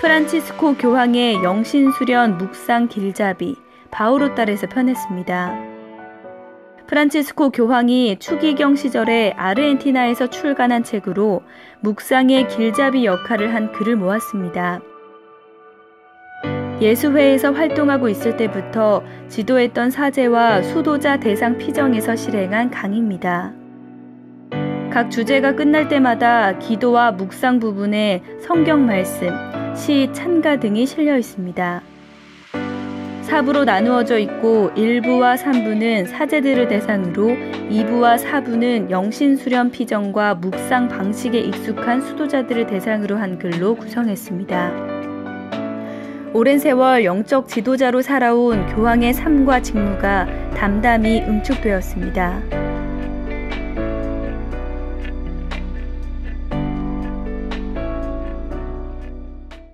프란치스코 교황의 영신수련 묵상 길잡이 바오로 딸에서 편했습니다. 프란치스코 교황이 추기경 시절에 아르헨티나에서 출간한 책으로 묵상의 길잡이 역할을 한 글을 모았습니다. 예수회에서 활동하고 있을 때부터 지도했던 사제와 수도자 대상 피정에서 실행한 강의입니다. 각 주제가 끝날 때마다 기도와 묵상 부분에 성경 말씀, 시, 찬가 등이 실려 있습니다. 4부로 나누어져 있고 1부와 3부는 사제들을 대상으로 2부와 4부는 영신수련 피정과 묵상 방식에 익숙한 수도자들을 대상으로 한 글로 구성했습니다. 오랜 세월 영적 지도자로 살아온 교황의 삶과 직무가 담담히 응축되었습니다.